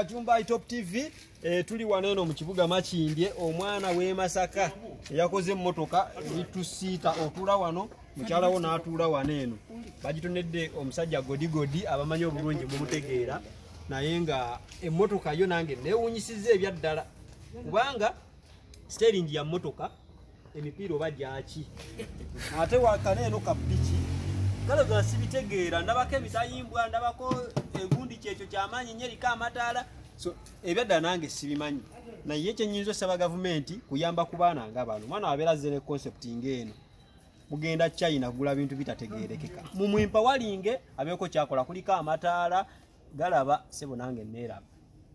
katumba top tv e, tuli wano eno mu kibuga makindye omwana w'e masaka. Eyakoze emmotoka ebitusiita otuula wano mukyalawo n'atuula wano eno. Bagitonedde omusajja godigodi abamanyi obulungi mumutegeera naye nga emmotoka yo nange neewunyisiza ebyaddala. Kubanga steringi ya mmotoka emipiira oba gyaki? Ate wakane eno kapiki kale ga sibitegeera ndabako ebitayimbwa ndabako egundi kyekyo kyamaanyi nnyo eriko amataala. So ebyadda nange sibimanyi. Naye kyenyinza osaba gavumenti kuyamba ku baana nga bano. Omwana wabeera azze ne concept ng'eno mugenda china kugula bintu bitategerekeka mumwimpa walinge abeeko kyakola kuliko amataala galaba sebo nange neeraba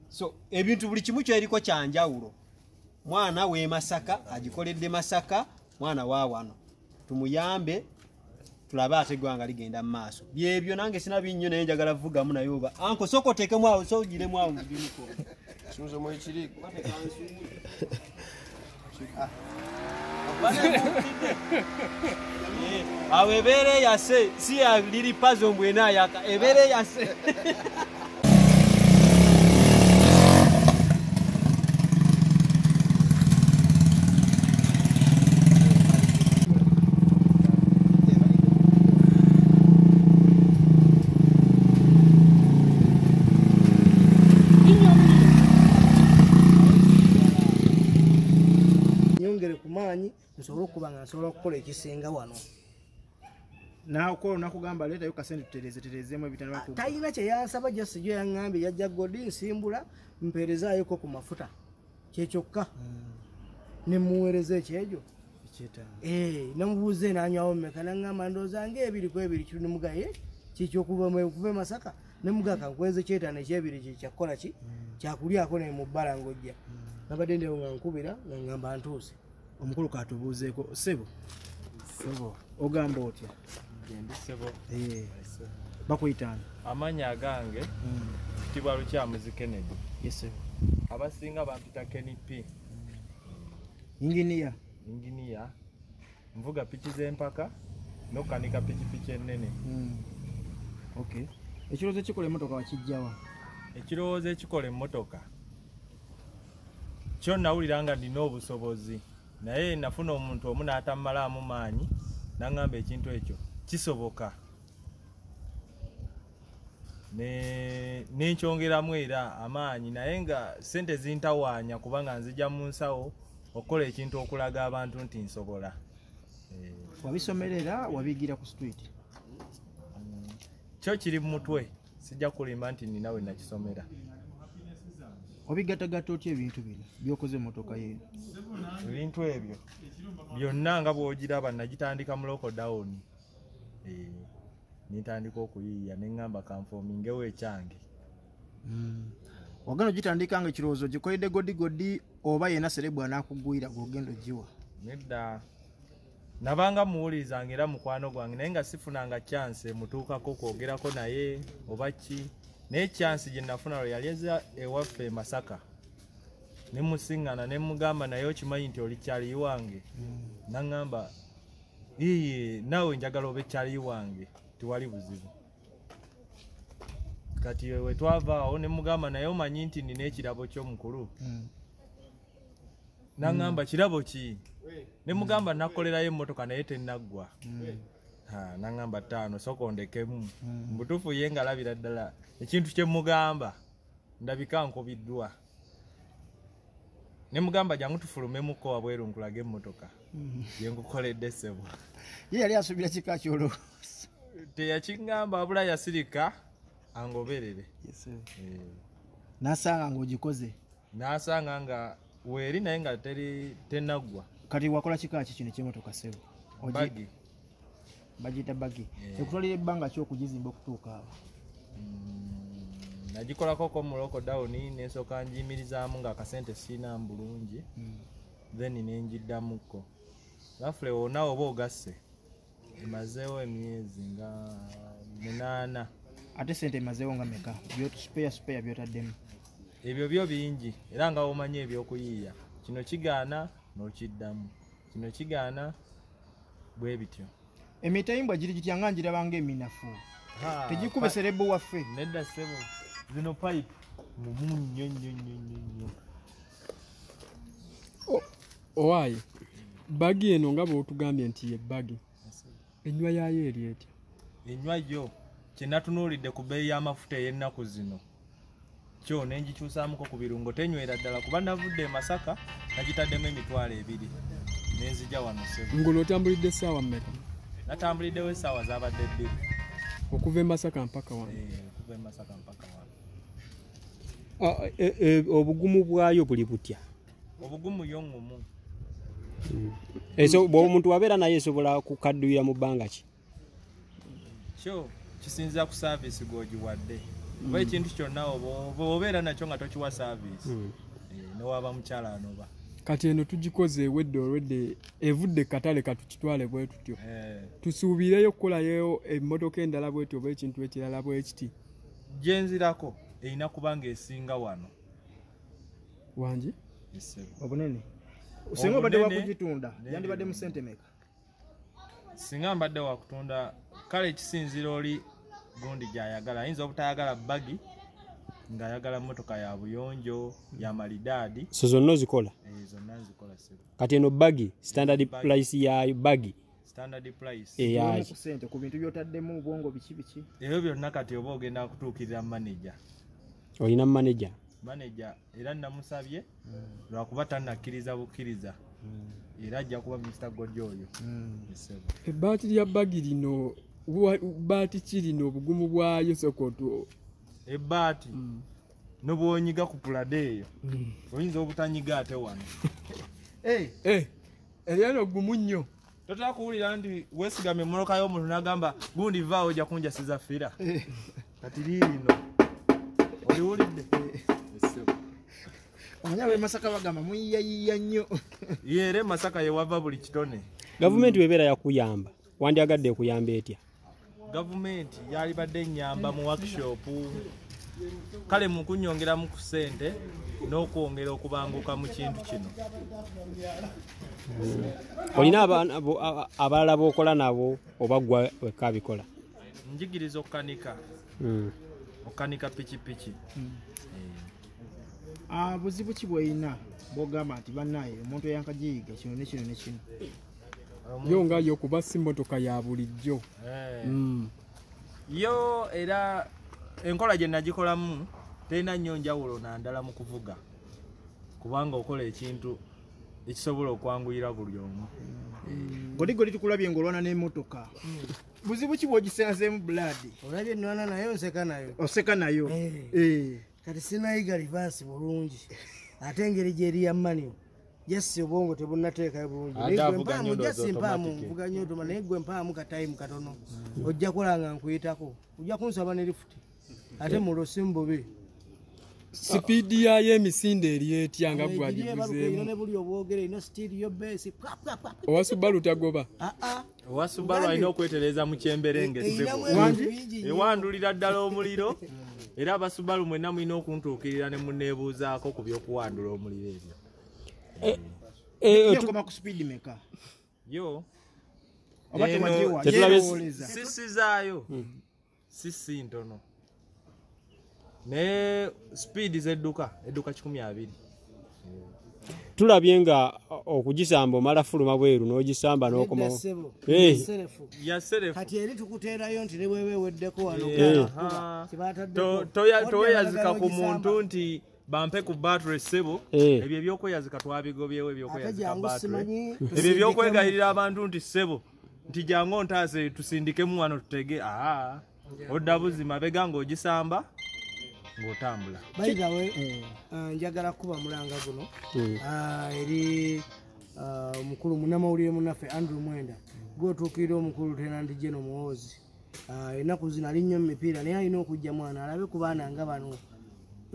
so ebintu buli kimu kyeriko kyanjawulo mwana w'e masaka agikoledde masaka mwana wa wano. Tumuyambe tulabe ate eggwanga ligenda mu maaso. Byebyo nange sina binnyo naye njagala vugamu naye oba anko soka oteekemu awo so ogiremu awo mu ekiriiko. Awo ebeera eyase si yaliri pazo mbwenayaka ebeera eyase nyongere ku maanyi nsobole okuba nga nsobola okukola ekisinga wano. Nakola nakugamba leetayo kasente tutereze terezemu ebitanda talina kyeyansaba jasi gyo yaŋŋambye yajja godi nsimbula mpeerezayoko ku mafuta. Kyekyokka nemuweereza ekyegyo Eh, namubuuza enanywawo mmeka? Naŋŋamba ndowooza ngaebiri ku ebiri kinemugaye kikyokuva kuva e masaka? Nemugaka nkweze kyetaano ekyebiri kyekyakukola ki? Kyakulyako ne mu bbala ng'ojja. Nabadde ndewo nga nkubira nga ŋŋamba ntuuse omukulu katubuuzeeko. Sebo Sebo, ogamba otya. Eh, bakuyitaani Amanya agange kitibwa Lukyamuzi Kennedy. Abasinga bampita Kenny P. inginiya Engineer. Nvuga piki z'empaka n'okukanika pikipiki ennene. okay. Ekirowoozo kikola emotoka wakijjawa Ekirowoozo ekikola emmotoka. Kyo nawulira nga ndina obusobozi naye nafuna omuntu omu n'atammalaamu maanyi naŋŋamba ekintu ekyo kisoboka. Ne- nenkyongeramu era amaanyi naye nga sente zintawaanya kuba nga nzija mu nsawo okukola ekintu okulaga abantu nti nsobola. Eh, wabisomerera wabigira ku street? Kyo kiri mu mutwe sijja kulimba nti nina we nakisomera wabigatagatta otya ebintu bino byokoze emotoka yeeno ebintu ebyo byonna nga bwogiraba nagitandika mu lokodown nintandika okuyiiya neŋŋamba kanfoomingewo ekyange wagana ogitandika nga ekirowoozo gikoledde godigodi oba yena serebu anaakugwira gogenda ogiwa? Nedda. Nabanga muwulirizanga era mukwano gwange naye nga sifunanga chance mutuukako kwogerako naye oba ki naye chance gye nafuna lwe yali eza ewaffe e masaka. Nemusiŋŋana nemugamba naye okimanyi nti oli kyali wange naŋŋamba iye naawe njagala obe kyali wange tiwali buzibu. Kati we twavaawo nemugamba naye omanyi nti nina ekirabo ky'omukulu. Naŋŋamba kirabo ki? Nemugamba nakolerayo emmotoka naye tenaggwa Ha, naŋŋamba ttaano sokondekemu mubutuufu ye nga alabira ddala. Ekintu kyemugamba ndabika nkubiddwa nemugamba jangu tufulumemuko wabweru nkulage emmotoka. Yenkukoledde sebo ye yali asuubira kika kyolo teyakiŋŋamba wabula yasirika angoberere. Eh, nasanga ngaogikoze n'asanga nga weeri naye nga tenaggwa kati wakola kika ki kino ekyemotoka sebo Ogi- bagi bagiyita bagi ekutwalira ebbanga ki okugizimba okutuuka awo Mm, nagikolako mu lokodawuni nensooka njiyimirizaamu nga akasente siina bulungi then nenjiddamuko lafule wonna oba ogasse emazeewo emyezi nga munaana. Ate sente emazeewo nga meka spare spare byotaddemu. Ebyo byo bingi era nga womanyi ebyokuyiiya. Kino kigaana n'okiddamu. Kino kigaana bwe bityo emitayimbwa giri gitya nga njirabanga eminafu tegikube serebu waffe. Nedda ssebo zino pipe mumunyu nnyo nnyo nnyo nnyo nnyo. Owaaye bagi eno nga bwotugambye nti ye bagi enywa yaayo eri etya? Enywa yo kyenatunuulidde ku bbeeyi y'amafuta ey'ennaku zino. Kyo nengikyusaamuko ku birungo tenywera ddala kuba navudde e masaka nagitaddemu emitwalo ebiri. Nenzija wano sebo ngulu otambulidde essaawa mmeka natambuliddewo essaawa zabadde bbiri. Okuva e masaka mpaka wano. Eh, okuva e masaka mpaka wano. Ah, e- e- obugumu bwayo buli butya? Obugumu yo ŋŋumu eso bwomuntu wabeera naye esobola kukadduyira mu bbanga ki? Kyo kisinzira ku saaviisi gwogiwadde. Oba ekintu kyonna oba- bw'obeera nakyo nga tokiwa saaviisi Eh, newaba mukyala anoba kati eno tugikoze ewedde olwedde evudde katale katukitwale bwe tutyo. Eh, tusuubireyo okukolayo emmotoka endala bweti oba ekintu ekirala bwe kiti. Gyenzirako erina kuba ng'esinga wano. Wangi? Obunene? Singa obadde wakugitunda yandibadde mu sente meka singa mbadde wakutunda kale kisinzira oli gundi gyayagala ayinza obutayagala bagi ng'ayagala motoka ya buyonjo ya malidaadi so zonna ozikola? Eh, zonna nzikola kati eno bagi standard price yayo bagi? Standard price. Eyaki ku sente ku bintu byotaddemu ubwongo biki biki. Ebyo byonna kati oba ogenda kutuukirira manaja olina manaja manaja era namusabye lwakuba tannakkiriza bukkiriza. Era ajja kuba mr godi oyo ebbaati lya bagi lino bbaati ki lino obugumu bwayo sokoto ebbaati nobwonyiga ku pulade eyo oyinza obutanyiga ate wano? Eryano gumu nnyo. Totera kuwulira nti weesigamye emmotoka y'omuntu n'agamba gundi vaawo ojja kunjasiza fira. Kati liirino oliwulidde? Omanya bemasaka bagamba muyiyayiya nnyo. Yeera emasaka yewava buli kitone. Gavumenti webeera yakuyamba wandyagadde ekuyamba etya gavumenti yalibadde ennyamba mu workshop. Kale mu kunyongeramu ku ssente n'okwongera okubanguka mu kintu kino. Olina abaana bo- a- abalala bokola nabo oba gwa wekka abikola njigiriza okukanika Mm. okukanika pikipiki. Ah, buzibu ki bweyina bwogamba nti bannaye omuntu eyankagiyiga kino ne kino ne kino yo nga yo kuba si motoka ya bulijjo. Eh. Mm. yo era enkola gye nagikolamu terina nnyo njawulo nandala mu kuvuga. Kubanga okola ekintu ekisobola okwanguyira buli omu. Godigodi tukulabye ngaolwana n'emmotoka. Buzibu ki bwogisanzeemu buladi olabye enwana nayo nseka nayo. Oseka nayo. Eh. Eh. kati sinayiga livansi bulungi. Ate engeri gyeri ya mani jasi obwongo tebunateekayo bulungi. Ate Naye gwe avuga mpaamu, nvuga nnyo otoma naye gwe mpaamu katayimu katono. Ojja kola nga nkuyitako ojja kunsaba ne lifuti ate mu lusimbubi sipiidi yayo emisinde eri etya nga ino gwagivuzeemu ne buli obwogere ino sitiiriyo beesi pwapwapwa owa subalu tagoba? Aa owa subalu alina okwetereza mu kyemberenge erinamu ssebo ebintu bingi nnyo. Ewandulira ddala omuliro. Era abasubalu mwenna mulina okuntuukirira ne muneebuuzaako ku by'okuwandula omuliro ebyo yakoma ku speed meka yo. Oba Eno- tewagiwa Tetulabye- yerowooleza sisi sisi ntono naye sipiidi zedduka edduka kikumi abiri tulabye nga okugisamba omala fuluma bweru n'ogisamba n'okomawo Eddasebo, Eh. serefu. yaserefu kati eri tukuteerayo nti ne bweba eweddeko wano Aha. Kibataddeko. To- toya- Wadde toyeyazika abalagala ku ogisamba. muntu nti bampe ku battery ssebo Eh. ebyo ebyokweyazika twabigobyewo ebyo ebyokwegayirira abantu nti ssebo nti jangu ontaase tusindikemu wano tutege. Aa odda buzi mabega ng'ogisamba ng'otambula. Bayigawe njagala kuba mulanga guno. Ah, eri ah, omukulu munamawulire munaffe andrew mwenda. Gwotuukirira omukulu tenandi geno muwoozi. Ah, ennaku zino ali nnyo mumipiira naye alina okujja mwana alabe ku baana nga bano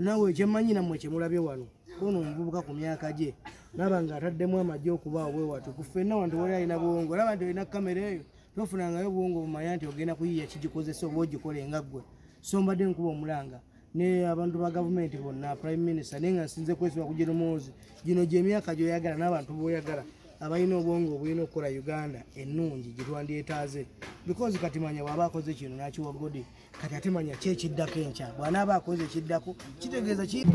nawe kyemmanyi nammwe kyemulabye wano ono omuvubuka ku myaka gye naba nga ataddemu amagye okubaawo bwe wati kufenna wantu wali alina buwongo olaba nti olina kamera eyo tofunangayo buwongo bumanya nti ogenda kuyiya kigikozesa oba ogikole nga ggwe. So mbadde nkuba omulanga ne abantu ba gavumenti bonna prime minister naye nga nsinze kwesiba ku gino muwozi gino gyemyaka gyoyagala n'abantu boyagala abalina obwongo obulina okukola uganda ennungi gyetwandyetaaze because kati manya bw'aba akoze kino nakiwa godi kati ate manya kyekiddako enkya. Bw'anaaba akoze ekiddako kitegeeza ki